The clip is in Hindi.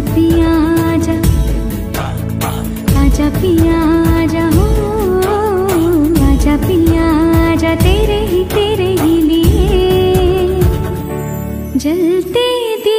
पिया पिया पिया तेरे ही तेरे ही लिए। जलते दिल